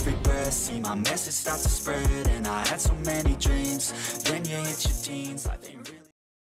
every breath, see my message start to spread And I had so many dreams, then you hit your teens